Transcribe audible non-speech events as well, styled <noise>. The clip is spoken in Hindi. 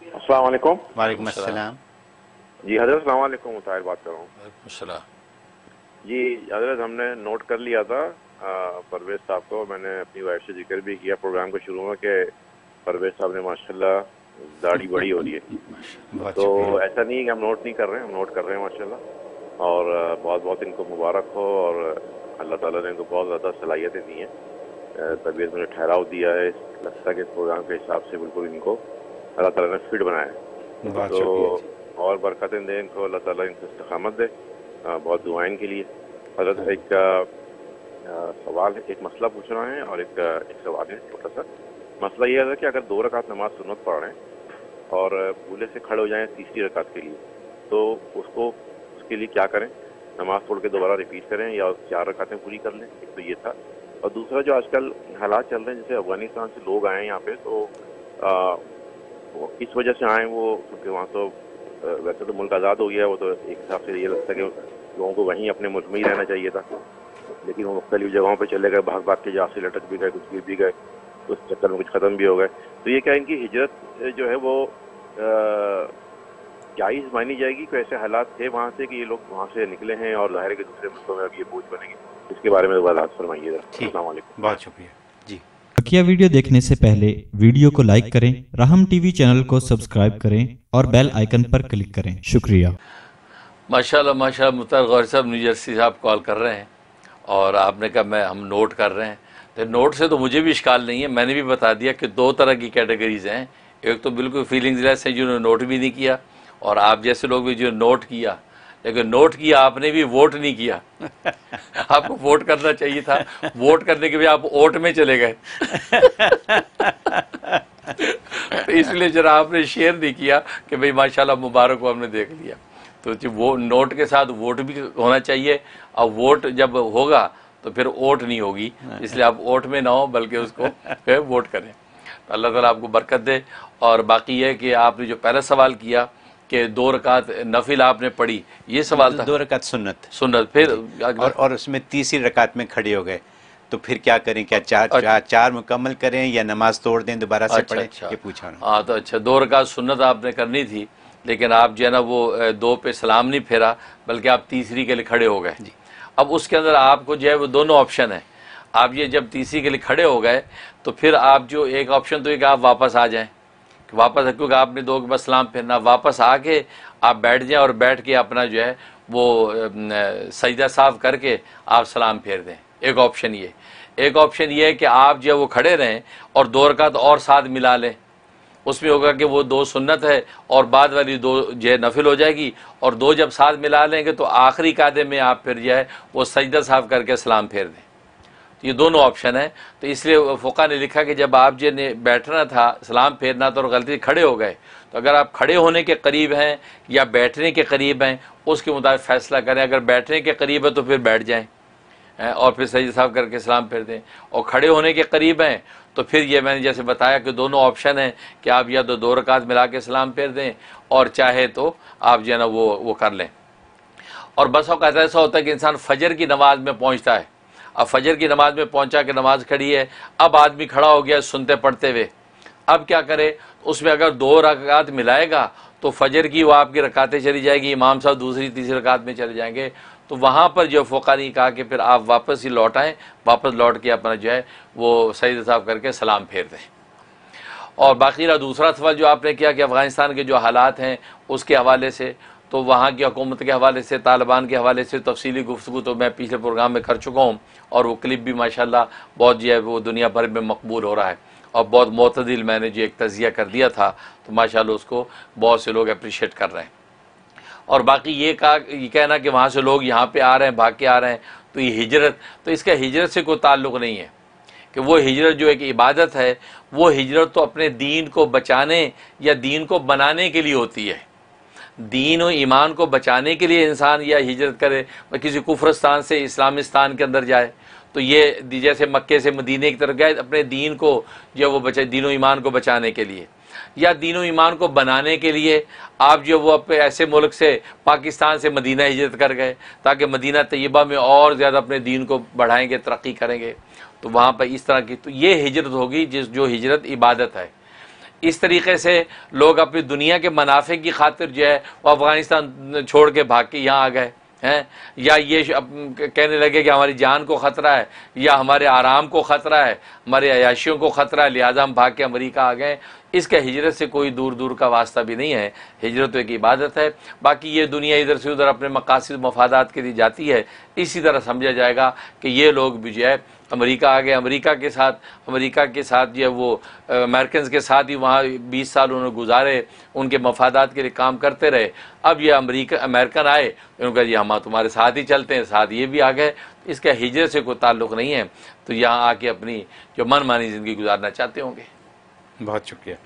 अस्सलाम वालेकुम वालेकुम अस्सलाम। जी हज़रत अस्सलाम वालेकुम मुताहिर बात कर रहा हूँ। सलाम जी हज़रत हमने नोट कर लिया था परवेज साहब को मैंने अपनी वाइफ से ज़िक्र भी किया प्रोग्राम के शुरू में कि परवेज साहब ने माशाल्लाह दाढ़ी बड़ी हो रही है। तो ऐसा नहीं है कि हम नोट नहीं कर रहे हैं हम नोट कर रहे हैं माशाल्लाह। और बहुत बहुत इनको मुबारक हो और अल्लाह ताला ने इनको बहुत ज़्यादा सलाहियतें दी हैं। तबीयत में ठहराव दिया है लगता है कि इस प्रोग्राम के हिसाब से बिल्कुल इनको। अल्लाह ताला ने फिट बनाया। है तो और बरकतें दें इनको अल्लाह ताला इनको इस्तकामत दे बहुत दुआएँ इनके लिए। हज़रत एक आ, आ, सवाल है एक मसला पूछ रहे हैं और एक एक सवाल है छोटा सा मसला ये है कि अगर दो रकात नमाज़ सुनत पढ़ रहे हैं और भूले से खड़े हो जाएँ तीसरी रकात के लिए तो उसको उसके लिए क्या करें? नमाज़ पढ़ के दोबारा रिपीट करें या चार रकातें पूरी कर लें? एक तो ये था। और दूसरा जो आजकल हालात चल रहे हैं जैसे अफ़गानिस्तान से लोग आए हैं यहाँ पे तो आ, वो इस वजह से आए वो क्योंकि वहाँ तो वैसे तो मुल्क आज़ाद हो गया वो तो एक हिसाब से ये लगता है कि लोगों को वहीं अपने मुल्क में ही रहना चाहिए था। लेकिन वो मुख्तलिफ़ जगहों पर चले गए भाग भाग के जहाँ से लटक भी गए कुछ गिर भी गए उस चक्कर में कुछ ख़त्म भी हो गए। तो ये क्या इनकी हिजरत जो है वो जायज़ मानी जाएगी? कोई ऐसे हालात थे वहाँ से कि ये लोग वहाँ से निकले हैं और ज़ाहिर है कि दूसरे मुल्कों में अब ये बोझ बनेंगे? इसके बारे में वजाहत फरमाइए ठीक। अस्सलाम बहुत शुक्रिया। जी। बकिया वीडियो देखने से पहले वीडियो को लाइक करें, राहम टीवी चैनल को सब्सक्राइब करें और बेल आइकन पर क्लिक करें। शुक्रिया। माशाल्लाह माशाल्लाह, मुख्तार गौर साहब, न्यू जर्सी से आप कॉल कर रहे हैं और आपने कहा मैं, हम नोट कर रहे हैं। तो नोट से तो मुझे भी इश्काल नहीं है, मैंने भी बता दिया कि दो तरह की कैटेगरीज हैं। एक तो बिल्कुल फीलिंग्स लेस हैं जिन्होंने नोट भी नहीं किया और आप जैसे लोग भी जो नोट किया लेकिन नोट किया आपने भी वोट नहीं किया। <laughs> आपको वोट करना चाहिए था। वोट करने के भी आप वोट में चले गए। <laughs> तो इसलिए जरा आपने शेयर नहीं किया कि भाई माशाल्लाह मुबारक को हमने देख लिया। तो जो वो नोट के साथ वोट भी होना चाहिए। और वोट जब होगा तो फिर वोट नहीं होगी। इसलिए आप वोट में ना हो बल्कि उसको <laughs> वोट करें। तो अल्लाह ताला आपको बरकत दे। और बाकी ये कि आपने जो पहला सवाल किया कि दो रकात नफिल आपने पढ़ी ये सवाल था। दो रकात सुन्नत। सुन्नत फिर और और उसमें तीसरी रकात में खड़े हो गए। तो फिर क्या करें क्या चार अच्छा। चार, चार मुकम्मल करें या नमाज़ तोड़ दें दोबारा से अच्छा पढ़ें अच्छा। ये पूछा। हाँ तो अच्छा दो रकात सुन्नत आपने करनी थी लेकिन आप जो है ना वो दो पे सलाम नहीं फेरा बल्कि आप तीसरी के लिए खड़े हो गए। अब उसके अंदर आपको जो है वो दोनों ऑप्शन है। आप ये जब तीसरी के लिए खड़े हो गए तो फिर आप जो एक ऑप्शन तो एक आप वापस आ जाएँ। कि वापस क्योंकि आपने दो बाद सलाम फेरना वापस आके आप बैठ जाएँ और बैठ के अपना जो है वो सजदा साफ़ करके आप सलाम फेर दें। एक ऑप्शन ये। एक ऑप्शन ये है कि आप जो है वो खड़े रहें और दो रकात और साथ मिला लें। उसमें होगा कि वो दो सुन्नत है और बाद वाली दो जो है नफिल हो जाएगी और दो जब साथ मिला लेंगे तो आखिरी कादे में आप फिर जो है वो सजदा साफ़ करके सलाम फेर दें। तो ये दोनों ऑप्शन है। तो इसलिए फ़ुका ने लिखा कि जब आप जो ने बैठना था, सलाम फेरना था और गलती खड़े हो गए तो अगर आप खड़े होने के करीब हैं या बैठने के करीब हैं, उसके मुताबिक फ़ैसला करें। अगर बैठने के करीब है तो फिर बैठ जाएँ और फिर सही साहब करके सलाम फेर दें। और खड़े होने के करीब हैं तो फिर ये मैंने जैसे बताया कि दोनों ऑप्शन हैं कि आप या तो दो रकात मिला के सलाम फेर दें, और चाहे तो आप जो है ना वो वो कर लें। और बस औकात ऐसा होता है कि इंसान फजर की नमाज़ में पहुँचता है। अब फजर की नमाज़ में पहुँचा के नमाज़ खड़ी है, अब आदमी खड़ा हो गया सुनते पढ़ते हुए। अब क्या करे? उसमें अगर दो रकात मिलाएगा तो फजर की वो आपकी रकातें चली जाएगी, इमाम साहब दूसरी तीसरी रकात में चले जाएँगे। तो वहाँ पर जो फ़ोका ने कहा कि फिर आप वापस ही लौट आएँ, वापस लौट के अपना जो है, वो सही साहब करके सलाम फेर दें। और बाकी दूसरा सवाल जो आपने किया कि अफ़गानिस्तान के जो हालात हैं, उसके हवाले से तो वहाँ की हुकूमत के हवाले से, तालिबान के हवाले से तफसीली गुफ्तु तो मैं पिछले प्रोग्राम में कर चुका हूँ, और वो क्लिप भी माशाल्लाह बहुत जो है वो दुनिया भर में मकबूल हो रहा है, और बहुत मतदिल मैंने जो एक तजिया कर दिया था तो माशाल्लाह उसको बहुत से लोग अप्रिशिएट कर रहे हैं। और बाकी ये कहा, ये कहना कि वहाँ से लोग यहाँ पे आ रहे हैं, भाग के आ रहे हैं तो ये हिजरत तो इसका हिजरत से कोई ताल्लुक़ नहीं है, कि वो हिजरत जो एक इबादत है, वो हिजरत तो अपने दीन को बचाने या दीन को बनाने के लिए होती है। दीन और ईमान को बचाने के लिए इंसान या हिजरत करे किसी कुफरस्तान से इस्लामिस्तान के अंदर जाए तो ये जैसे मक्के से मदीने की तरफ़ गए, अपने दीन को जो वो बचाए, दीन ईमान को बचाने के लिए। या दीन ईमान को बनाने के लिए आप जो वो अपने ऐसे मुल्क से, पाकिस्तान से मदीना हिजरत कर गए, ताकि मदीना तय्यबा में और ज़्यादा अपने दीन को बढ़ाएँगे, तरक्की करेंगे। तो वहाँ पर इस तरह की तो ये हिजरत होगी जिस, जो हिजरत इबादत है। इस तरीके से लोग अपनी दुनिया के मुनाफे की खातिर जो है, वो अफ़गानिस्तान छोड़ के भाग के यहाँ आ गए, हैं? या ये कहने लगे कि हमारी जान को ख़तरा है, या हमारे आराम को ख़तरा है, हमारे अयाशियों को ख़तरा है, लिहाजा हम भाग के अमरीका आ गए। इसके हिजरत से कोई दूर दूर का वास्ता भी नहीं है। हिजरत एक इबादत है। बाकी ये दुनिया इधर से उधर अपने मकासद, मफादात के लिए जाती है। इसी तरह समझा जाएगा कि ये लोग भी जो है अमेरिका आ गए। अमेरिका के साथ, अमेरिका के साथ जो है वो अमेरिकन के साथ ही वहाँ बीस साल उन्होंने गुजारे। उनके मफादात के लिए काम करते रहे। अब ये अमेरिका, अमेरिकन आए। उनका जी, हम तुम्हारे साथ ही चलते हैं। साथ ये भी आ गए। इसका हिजरत से कोई ताल्लुक़ नहीं है। तो यहाँ आके अपनी जो मन मानी ज़िंदगी गुजारना चाहते होंगे। बहुत शुक्रिया।